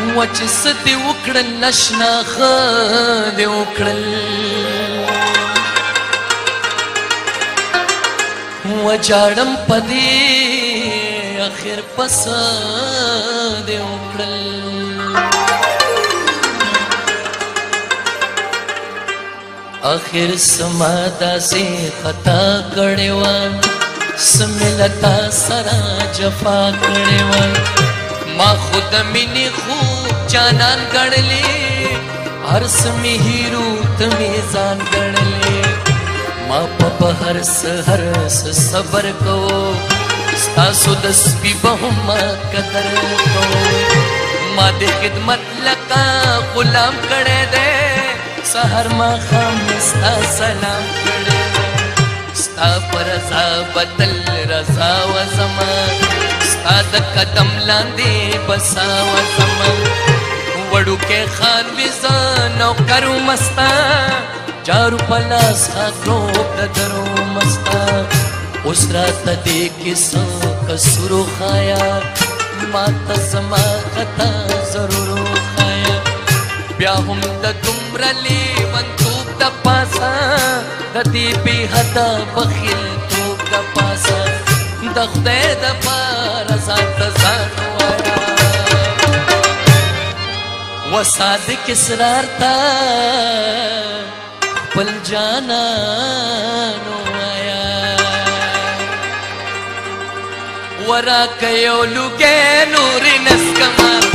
و چې ستې وکړل نشنا خه دې وکړل و جاړم پدې اخر پس دې وکړل اخر سما داسې خطا کړې و سملتا سرا جفا کړې و ما خود منی خوب جانان گنلی عرص می هیرو تمی زان گنلی ما پپ هرس هرس صبر کو ستاسو دس بی بهم قدر کو ما د خدمت لکا غلام کړه دے سحر ما خام ستا سلام کړه ستا پر رضا بدل رضا و زمان ستاد قدم لاندې بساو زما وړو کې خان وزان او کرو مستا جارو پلاس خاطرو درو مستا اوس رات دې کې سو کسرو خایا ما تزما خطا ضرور خایا بیا هم د دومره لیوان توپ د پاسا د دې به حدا بخیل توپ د پاسا د خدای د پاسا संत साधवाया و صادق اسرار تا خپل جانانو آیا ورا کيو لګې نور نسکمار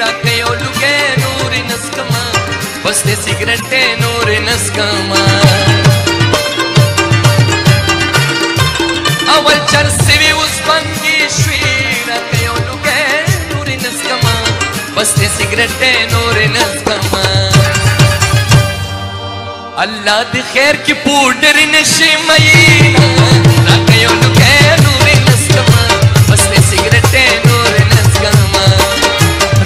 ರಾಕೆಯೊಳುಗೆ ನೂರಿನ ಸ್ಕಮ ಬಸ್ತೆ ಸಿಗರೆಟ್ಟೆ ನೂರಿನ ಸ್ಕಮ ಅವಲ್ ಚರ್ಸಿವಿ ಉಸ್ಬಂದಿ ಶ್ರೀ ರಾಕೆಯೊಳುಗೆ ನೂರಿನ ಸ್ಕಮ ಬಸ್ತೆ ಸಿಗರೆಟ್ಟೆ ನೂರಿನ ಸ್ಕಮ ಅಲ್ಲಾದ ಖೇರ್ ಕಿ ಪೂಡರಿನ ಶಿಮಯಿ ರಾಕೆಯೊಳುಗೆ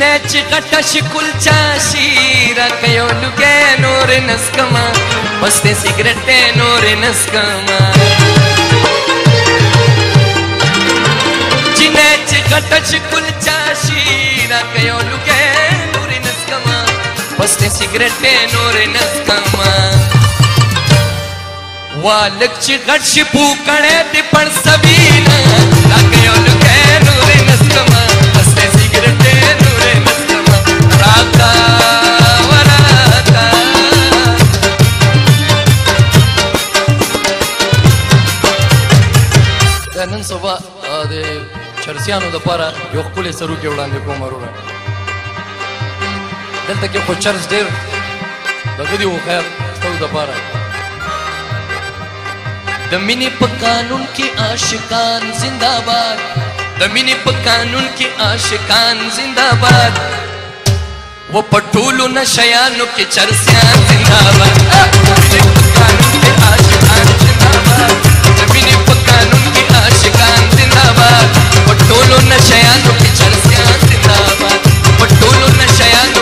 ነጭ ቀዳሽ ኩልቻሺ ራከዮኑ ኖሬ ነስከማ ወስቴ لمسیانو دپاره یو ښکلی سروکې وړاندې کوم وروره دلته کې خو چرس ډېر دغه دي وخیر ستاسو دپاره د مینې په قانون کې عاشقان زنده باد د مینې په قانون کې عاشقان زنده باد و پټولو نشیانو کې چرسیان زنده باد د مینې په قانون کې عاشقان زنده باد पटोलो नशया तो पिछड़ से जिंदाबाद पटोलो नशया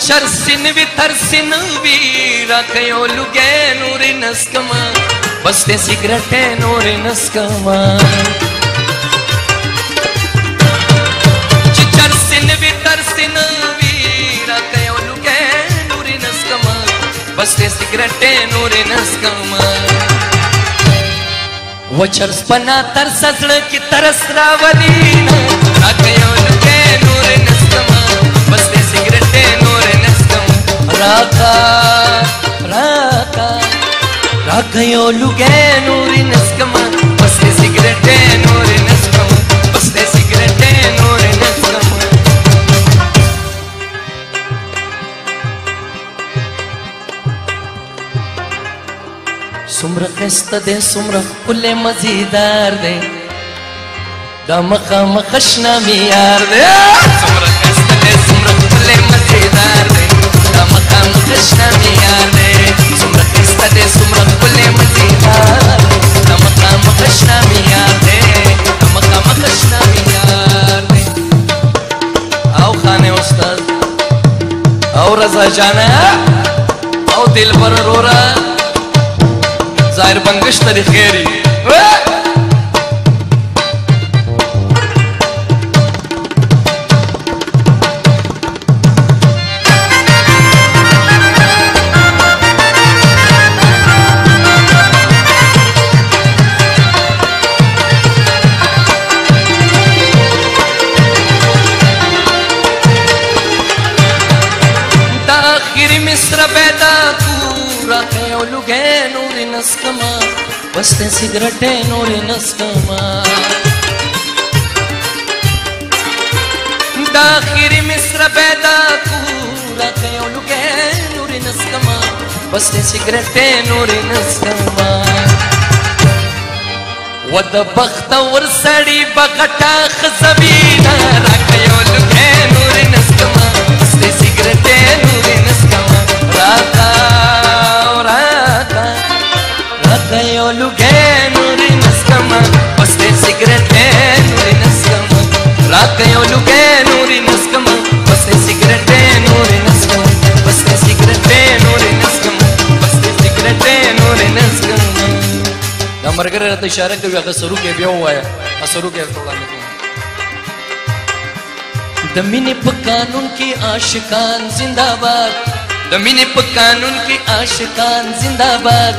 चरसिन विथरसिन वीरा कयो लुगैनूर नस्कमा बसते सिगरेटैनूर नस्कमा चरसिन विथरसिन वीरा कयो लुगैनूर नस्कमा बसते सिगरेटैनूर नस्कमा वो चरस की तरस रावली ना कयो लुगैनूर नस्कमा راکا راکا راکا یو لګې نور نسکما بس دې سیګریټې نور نسکما بس دې سیګریټې نور نسکما سمره خسته دې سمره خپل مزیدار دې دا مخه مخشنا میار دې سمره خسته دې سمره خپل مزیدار دې هم تشنه میانه څومره ښایسته دی څومره ښکلې مدینه خامخام تشنه میان دی خامخام تشنه میان دی او خانه استاد او رضا جانه او دلبر روره ظاهر بنګش تاریخ غیري ಹೊಗೆ ನೂರಿ ನಸ್ಕಮ ಬಸ್ತೆ ಸಿಗರಟೆ ನೂರಿ ನಸ್ಕಮ داخل مصر پیدا کورا تیولو کے نوری نسکما بستے سگرٹے نوری نسکما ود بخت ور سڑی بغٹا خزبینا را مرګره راته اشاره کوي هغه سرو کې بیا وایا سرو کې وړاندې کوي د مینې په قانون کې عاشقان زنده باد د مینې په قانون کې عاشقان زنده باد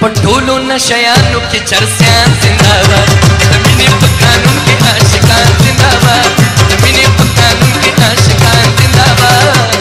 پټولو نشیانو کې چرسیان زنده باد د مینې په قانون کې عاشقان زنده باد د مینې په قانون کې عاشقان زنده باد